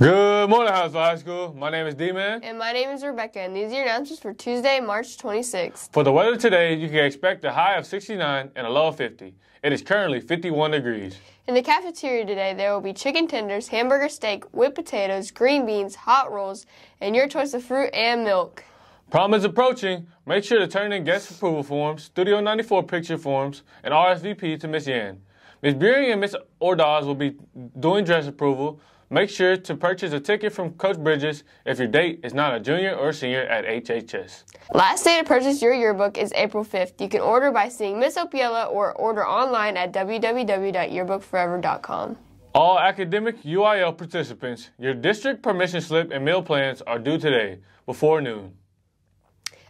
Good morning, Hallettsville High School. My name is D-Man. And my name is Rebecca, and these are your announcements for Tuesday, March 26th. For the weather today, you can expect a high of 69 and a low of 50. It is currently 51 degrees. In the cafeteria today, there will be chicken tenders, hamburger steak, whipped potatoes, green beans, hot rolls, and your choice of fruit and milk. Prom is approaching. Make sure to turn in guest approval forms, Studio 94 picture forms, and RSVP to Miss Yan. Miss Beering and Miss Ordaz will be doing dress approval. Make sure to purchase a ticket from Coach Bridges if your date is not a junior or senior at HHS. Last day to purchase your yearbook is April 5th. You can order by seeing Miss Opiella or order online at www.yearbookforever.com. All academic UIL participants, your district permission slip and meal plans are due today before noon.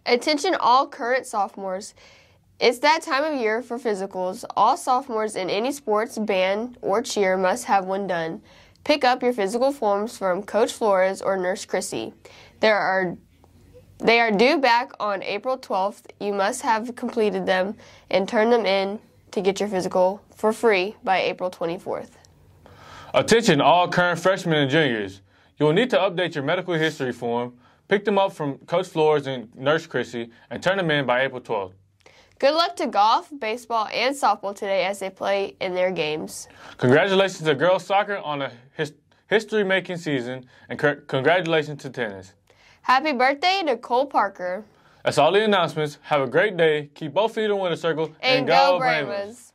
Attention all current sophomores. It's that time of year for physicals. All sophomores in any sports, band, or cheer must have one done. Pick up your physical forms from Coach Flores or Nurse Chrissy. There are they are due back on April 12th. You must have completed them and turn them in to get your physical for free by April 24th. Attention all current freshmen and juniors. You will need to update your medical history form, pick them up from Coach Flores and Nurse Chrissy, and turn them in by April 12th. Good luck to golf, baseball, and softball today as they play in their games. Congratulations to girls soccer on a his- history making season, and c- congratulations to tennis. Happy birthday to Cole Parker. That's all the announcements. Have a great day. Keep both feet in the winter circle And, go, Brahmas.